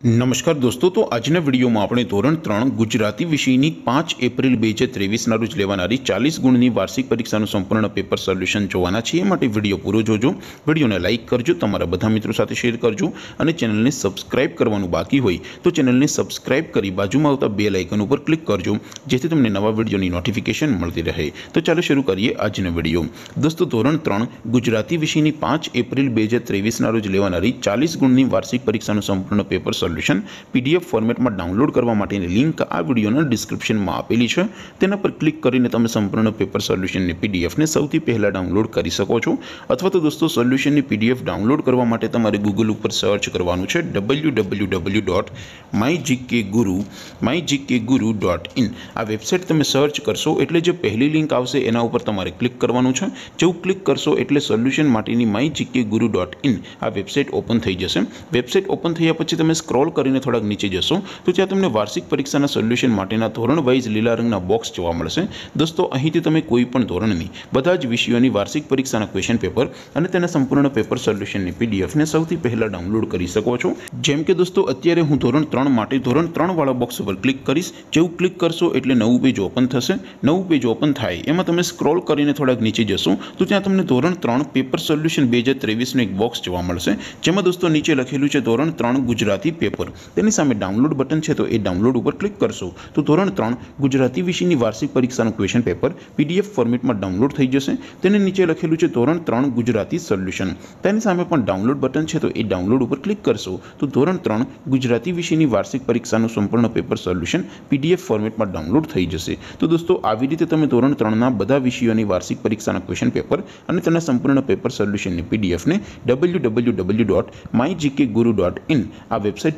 નમસ્કાર દોસ્તો તો આજના વિડીયોમાં આપણે ધોરણ ત્રણ ગુજરાતી વિષયની પાંચ એપ્રિલ બે હજાર ત્રેવીસના રોજ લેવાનારી ચાલીસ ગુણની વાર્ષિક પરીક્ષાનું સંપૂર્ણ પેપર સોલ્યુશન જોવાના છીએ એ માટે વિડીયો પૂરો જોજો વિડીયોને લાઇક કરજો તમારા બધા મિત્રો સાથે શેર કરજો અને ચેનલને સબસ્ક્રાઇબ કરવાનું બાકી હોય તો ચેનલને સબસ્ક્રાઇબ કરી બાજુમાં આવતા બે લાઇકન ઉપર ક્લિક કરજો જેથી તમને નવા વિડીયોની નોટિફિકેશન મળતી રહે તો ચાલો શરૂ કરીએ આજનો વિડીયો દોસ્તો ધોરણ ત્રણ ગુજરાતી વિષયની પાંચ એપ્રિલ બે હજાર ત્રેવીસના રોજ લેવાનારી ચાલીસ ગુણની વાર્ષિક પરીક્ષાનું સંપૂર્ણ પેપર સોલ્યુશન પીડીએફ ફોર્મેટમાં ડાઉનલોડ કરવા માટેની લિંક આ વિડીયોના ડિસ્ક્રિપ્શનમાં આપેલી છે તેના પર ક્લિક કરીને તમે સંપૂર્ણ પેપર સોલ્યુશનની પીડીએફને સૌથી પહેલાં ડાઉનલોડ કરી શકો છો અથવા તો દોસ્તો સોલ્યુશનની પીડીએફ ડાઉનલોડ કરવા માટે તમારે ગૂગલ ઉપર સર્ચ કરવાનું છે W W W dot my GK guru my GK guru dot in આ વેબસાઇટ તમે સર્ચ કરશો એટલે જે પહેલી લિંક આવશે એના ઉપર તમારે ક્લિક કરવાનું છે જેવું ક્લિક કરશો એટલે સોલ્યુશન માટેની my GK guru dot in આ વેબસાઇટ ઓપન થઈ જશે વેબસાઇટ ઓપન થયા પછી તમે સ્ક્રોલ કરીને થોડાક નીચે જશો, તો ત્યાં તમને વાર્ષિક પરીક્ષાના સોલ્યુશન માટેના ધોરણ વાઇઝ લીલા રંગના બોક્સ જોવા મળશે. દોસ્તો, અહીંથી તમે કોઈ પણ ધોરણની બધા જ વિષયોની વાર્ષિક પરીક્ષાના ક્વેશ્ચન પેપર અને તેના સંપૂર્ણ પેપર સોલ્યુશનની પીડીએફને સૌથી પહેલાં ડાઉનલોડ કરી શકો છો. જેમ કે દોસ્તો, અત્યારે હું ધોરણ ત્રણ માટે ધોરણ ત્રણ વાળા બોક્સ ઉપર ક્લિક કરીશ. જેવું ક્લિક કરશો એટલે નવું પેજ ઓપન થશે. નવું પેજ ઓપન થાય, એમાં તમે સ્ક્રોલ કરીને થોડાક નીચે જશો, તો ત્યાં તમને ધોરણ ત્રણ પેપર સોલ્યુશન બે હજાર ત્રેવીસનું એક બોક્સ જોવા મળશે. જેમાં દોસ્તો નીચે લખેલું છે ધોરણ ત્રણ ગુજરાતી પેપર તેની સામે ડાઉનલોડ બટન છે તો એ ડાઉનલોડ ઉપર ક્લિક કરશો. તો ધોરણ ત્રણ, ગુજરાતી વિષયની વાર્ષિક પરીક્ષાનું ક્વેશ્ચન પેપર પીડીએફ ફોર્મેટમાં ડાઉનલોડ થઈ જશે. તેને નીચે લખેલું છે ધોરણ ત્રણ, ગુજરાતી સોલ્યુશન તેની સામે પણ ડાઉનલોડ બટન છે તો એ ડાઉનલોડ ઉપર ક્લિક કરશો. તો ધોરણ ત્રણ, ગુજરાતી વિષયની વાર્ષિક પરીક્ષાનું સંપૂર્ણ પેપર સોલ્યુશન પીડીએફ ફોર્મેટમાં ડાઉનલોડ થઈ જશે. તો દોસ્તો, આવી રીતે તમે ધોરણ ત્રણના બધા વિષયોની વાર્ષિક પરીક્ષાના ક્વેશ્ચન પેપર અને તેના સંપૂર્ણ પેપર સોલ્યુશનની પીડીએફને W W W dot my GK guru dot in આ વેબસાઇટ